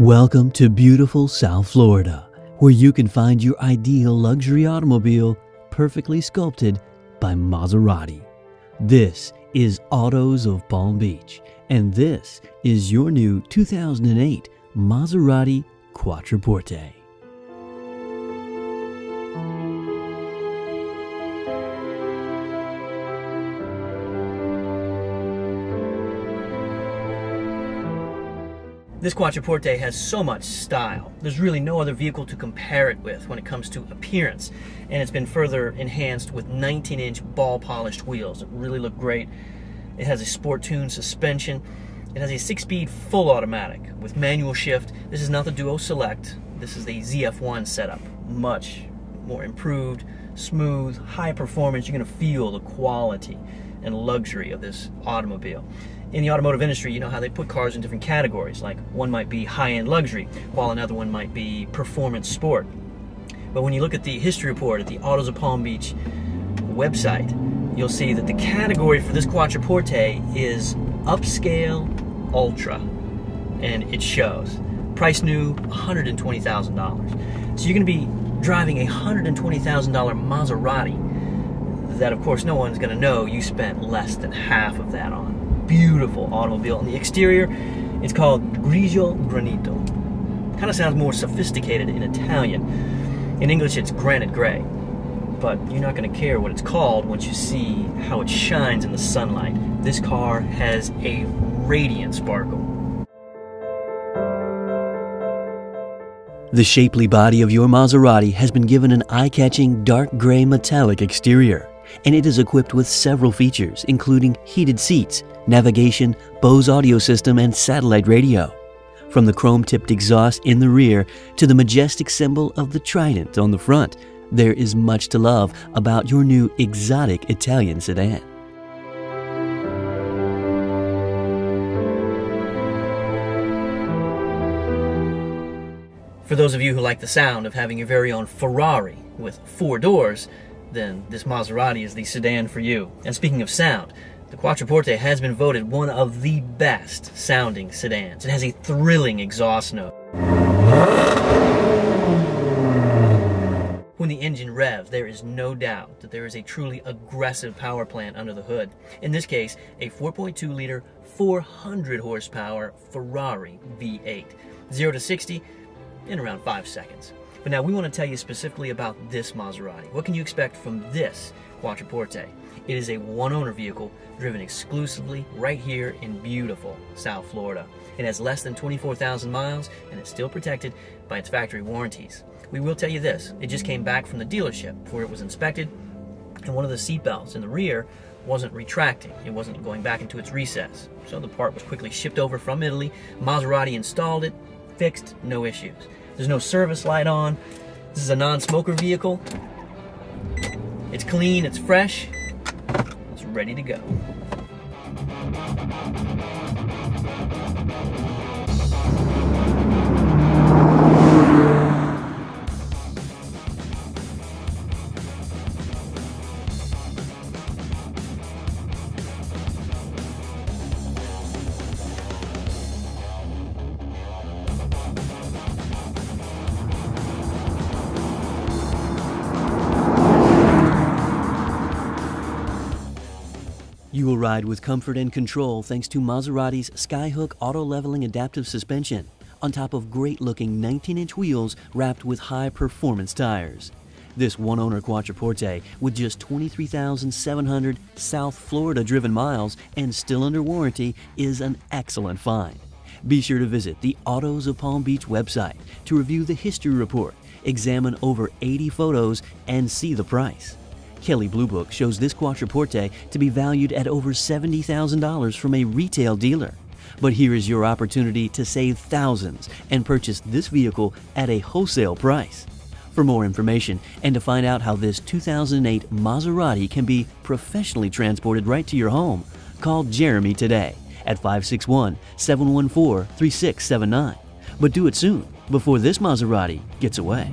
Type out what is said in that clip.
Welcome to beautiful South Florida, where you can find your ideal luxury automobile perfectly sculpted by Maserati. This is Autos of Palm Beach, and this is your new 2008 Maserati Quattroporte. This Quattroporte has so much style. There's really no other vehicle to compare it with when it comes to appearance. And it's been further enhanced with 19-inch ball-polished wheels that really look great. It has a sport-tuned suspension. It has a six-speed full automatic with manual shift. This is not the Duo Select. This is the ZF1 setup. Much more improved, smooth, high performance. You're going to feel the quality and luxury of this automobile in the automotive industry, you know how they put cars in different categories. Like one might be high-end luxury, while another one might be performance sport. But when you look at the history report at the Autos of Palm Beach website, you'll see that the category for this Quattroporte is upscale ultra, and it shows. Price new, $120,000. So you're going to be driving a $120,000 Maserati that, of course, no one's going to know you spent less than half of that on beautiful automobile. On the exterior, it's called Grigio Granito. Kind of sounds more sophisticated in Italian. In English, it's granite gray. But you're not going to care what it's called once you see how it shines in the sunlight. This car has a radiant sparkle. The shapely body of your Maserati has been given an eye-catching dark gray metallic exterior and it is equipped with several features, including heated seats, navigation, Bose audio system, and satellite radio. From the chrome-tipped exhaust in the rear to the majestic symbol of the trident on the front, there is much to love about your new exotic Italian sedan. For those of you who like the sound of having your very own Ferrari with four doors, then this Maserati is the sedan for you. And speaking of sound, the Quattroporte has been voted one of the best sounding sedans. It has a thrilling exhaust note. When the engine revs, there is no doubt that there is a truly aggressive power plant under the hood. In this case, a 4.2 liter, 400 horsepower Ferrari V8. 0 to 60 in around 5 seconds. But now we want to tell you specifically about this Maserati. What can you expect from this Quattroporte? It is a one-owner vehicle driven exclusively right here in beautiful South Florida. It has less than 24,000 miles and it's still protected by its factory warranties. We will tell you this, it just came back from the dealership where it was inspected and one of the seat belts in the rear wasn't retracting. It wasn't going back into its recess. So the part was quickly shipped over from Italy. Maserati installed it, fixed, no issues. There's no service light on. This is a non-smoker vehicle. It's clean, it's fresh, it's ready to go. You will ride with comfort and control thanks to Maserati's Skyhook auto leveling adaptive suspension on top of great looking 19 inch wheels wrapped with high performance tires. This one owner Quattroporte with just 23,700 South Florida driven miles and still under warranty is an excellent find. Be sure to visit the Autos of Palm Beach website to review the history report, examine over 80 photos, and see the price. Kelley Blue Book shows this Quattroporte to be valued at over $70,000 from a retail dealer. But here is your opportunity to save thousands and purchase this vehicle at a wholesale price. For more information and to find out how this 2008 Maserati can be professionally transported right to your home, call Jeremy today at 561 714 3679. But do it soon before this Maserati gets away.